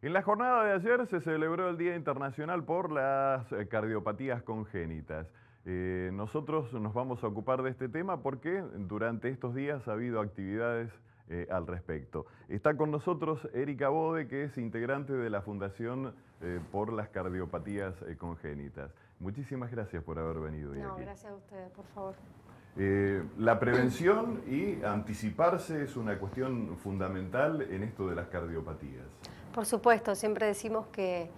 En la jornada de ayer se celebró el Día Internacional por las eh, Cardiopatías Congénitas. Eh, nosotros nos vamos a ocupar de este tema porque durante estos días ha habido actividades eh, al respecto. Está con nosotros Erika Bode, que es integrante de la Fundación por las Cardiopatías Congénitas. Muchísimas gracias por haber venido. No, gracias a ustedes, por favor. la prevención y anticiparse es una cuestión fundamental en esto de las cardiopatías. Por supuesto, siempre decimos que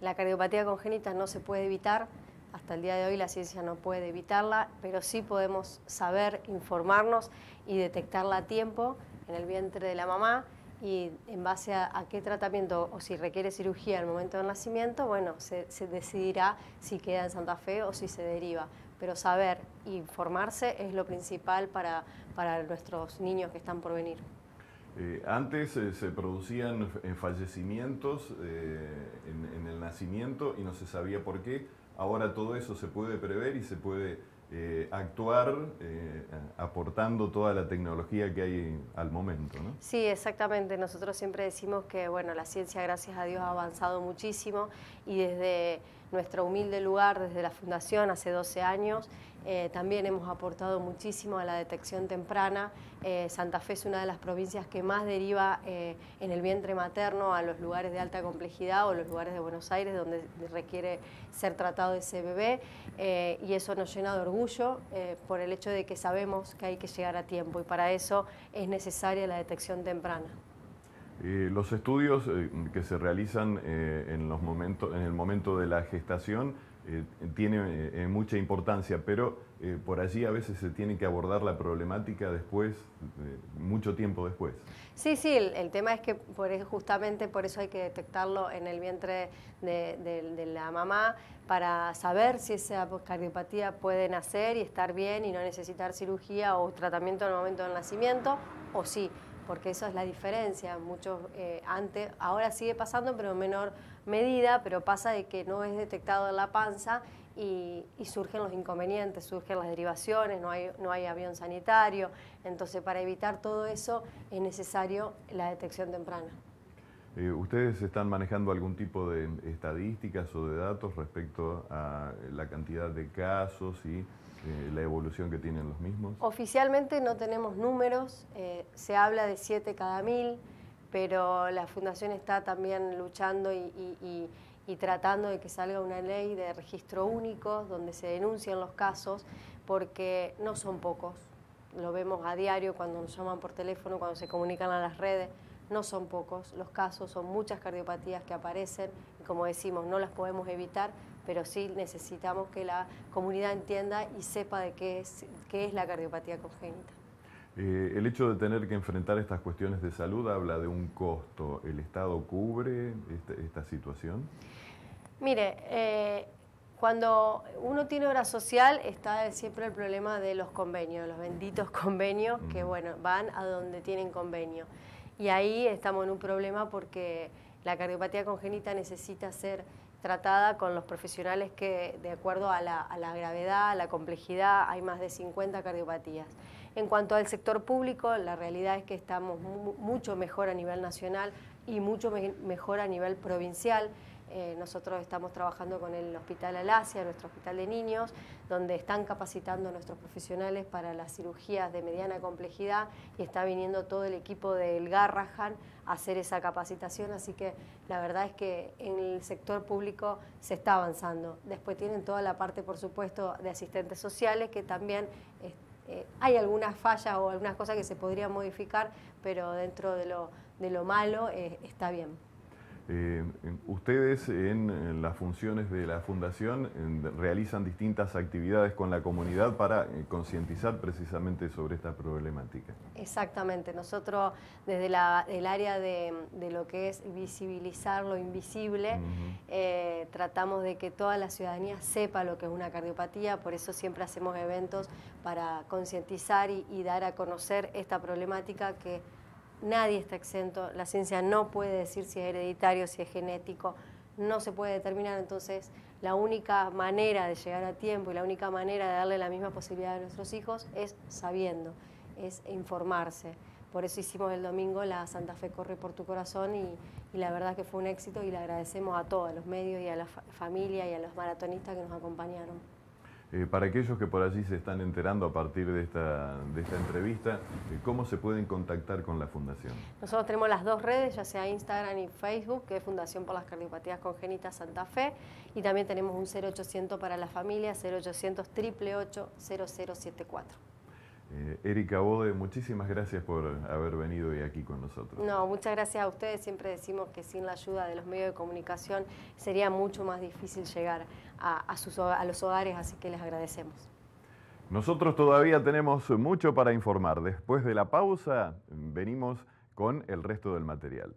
la cardiopatía congénita no se puede evitar. Hasta el día de hoy la ciencia no puede evitarla, pero sí podemos saber, informarnos y detectarla a tiempo en el vientre de la mamá y en base a, qué tratamiento o si requiere cirugía al momento del nacimiento, bueno, se, decidirá si queda en Santa Fe o si se deriva. Pero saber e informarse es lo principal para, para nuestros niños que están por venir. Eh, antes eh, se producían fallecimientos eh, en, el nacimiento y no se sabía por qué. Ahora todo eso se puede prever y se puede actuar aportando toda la tecnología que hay al momento. Sí, exactamente. Nosotros siempre decimos que bueno, la ciencia, gracias a Dios, ha avanzado muchísimo y desde nuestro humilde lugar, desde la Fundación hace 12 años, eh, también hemos aportado muchísimo a la detección temprana. Eh, Santa Fe es una de las provincias que más deriva eh, en el vientre materno a los lugares de alta complejidad o los lugares de Buenos Aires donde requiere ser tratado ese bebé y eso nos llena de orgullo por el hecho de que sabemos que hay que llegar a tiempo y para eso es necesaria la detección temprana. Los estudios que se realizan en, los en el momento de la gestación eh, tiene eh, mucha importancia, pero eh, por allí a veces se tiene que abordar la problemática después, mucho tiempo después. Sí, sí, el, tema es que por, justamente por eso hay que detectarlo en el vientre de, la mamá para saber si esa cardiopatía puede nacer y estar bien y no necesitar cirugía o tratamiento en el momento del nacimiento, o sí porque eso es la diferencia. Muchos eh, antes, ahora sigue pasando, pero en menor medida, pero pasa de que no es detectado en la panza y, surgen los inconvenientes, surgen las derivaciones, no hay, no hay avión sanitario. Entonces, para evitar todo eso es necesario la detección temprana. Eh, ¿Ustedes están manejando algún tipo de estadísticas o de datos respecto a la cantidad de casos y eh, la evolución que tienen los mismos? Oficialmente no tenemos números, eh, se habla de 7 cada mil, pero la Fundación está también luchando y, tratando de que salga una ley de registro único donde se denuncien los casos, porque no son pocos. Lo vemos a diario cuando nos llaman por teléfono, cuando se comunican a las redes. No son pocos los casos, son muchas cardiopatías que aparecen y como decimos, no las podemos evitar, pero sí necesitamos que la comunidad entienda y sepa de qué es, qué es la cardiopatía congénita. Eh, el hecho de tener que enfrentar estas cuestiones de salud habla de un costo. ¿El Estado cubre esta, situación? Mire, eh, cuando uno tiene obra social está siempre el problema de los convenios, los benditos convenios que bueno, van a donde tienen convenio. Y ahí estamos en un problema porque la cardiopatía congénita necesita ser tratada con los profesionales que, de acuerdo a la, gravedad, a la complejidad, hay más de 50 cardiopatías. En cuanto al sector público, la realidad es que estamos mucho mejor a nivel nacional y mucho mejor a nivel provincial. Eh, nosotros estamos trabajando con el Hospital Alasia, nuestro hospital de niños, donde están capacitando a nuestros profesionales para las cirugías de mediana complejidad y está viniendo todo el equipo del Garrahan a hacer esa capacitación, así que la verdad es que en el sector público se está avanzando. Después tienen toda la parte, por supuesto, de asistentes sociales, que también eh, hay algunas fallas o algunas cosas que se podrían modificar, pero dentro de lo, de lo malo eh, está bien. Eh, ustedes en, las funciones de la Fundación realizan distintas actividades con la comunidad para eh, concientizar precisamente sobre esta problemática. Exactamente, nosotros desde el área de, lo que es visibilizar lo invisible, eh, tratamos de que toda la ciudadanía sepa lo que es una cardiopatía, por eso siempre hacemos eventos para concientizar y dar a conocer esta problemática que nadie está exento, la ciencia no puede decir si es hereditario, si es genético, no se puede determinar, entonces la única manera de llegar a tiempo y la única manera de darle la misma posibilidad a nuestros hijos es sabiendo, es informarse. Por eso hicimos el domingo la Santa Fe Corre por tu Corazón y, la verdad que fue un éxito y le agradecemos a todos, a los medios y a la familia y a los maratonistas que nos acompañaron. Eh, para aquellos que por allí se están enterando a partir de esta, entrevista, eh, ¿cómo se pueden contactar con la Fundación? Nosotros tenemos las dos redes, ya sea Instagram y Facebook, que es Fundación por las Cardiopatías Congénitas Santa Fe, y también tenemos un 0800 para la familia, 0800 888 0074. Eh, Erika Bode, muchísimas gracias por haber venido hoy aquí con nosotros. No, muchas gracias a ustedes. Siempre decimos que sin la ayuda de los medios de comunicación sería mucho más difícil llegar a, sus, a los hogares, así que les agradecemos. Nosotros todavía tenemos mucho para informar. Después de la pausa, venimos con el resto del material.